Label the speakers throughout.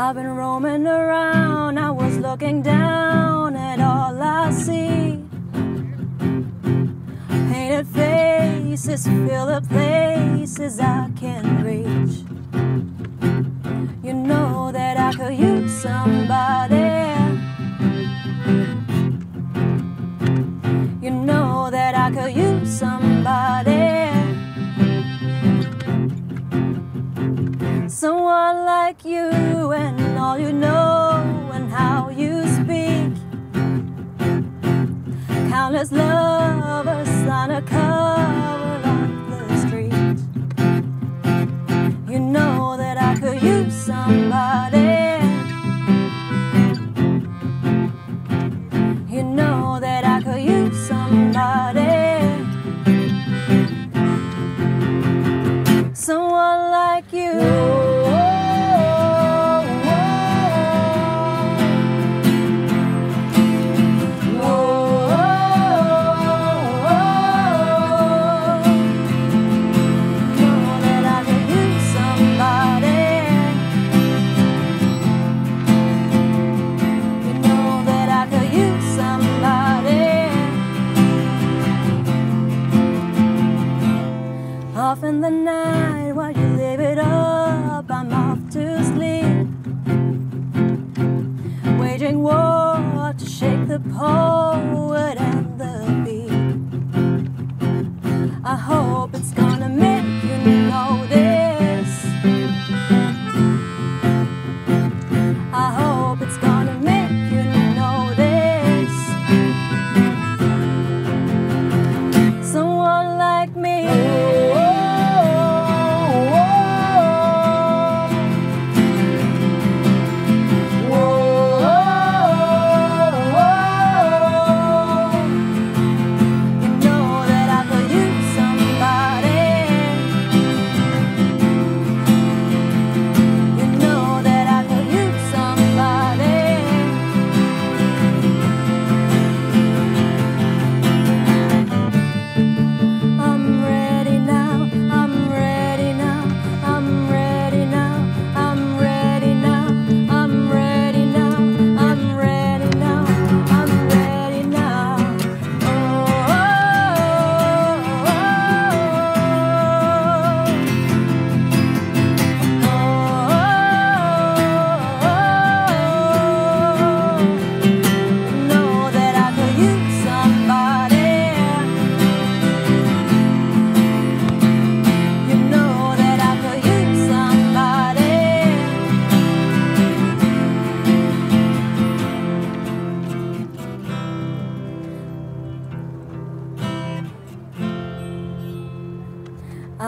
Speaker 1: I've been roaming around, I was looking down at all I see. Painted faces fill the places I can't reach. You know that I could use somebody. all you know and how you speak. Countless love. Oh.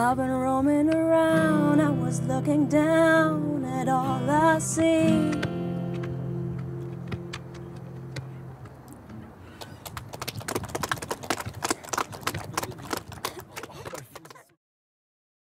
Speaker 1: I've been roaming around, I was looking down at all I see.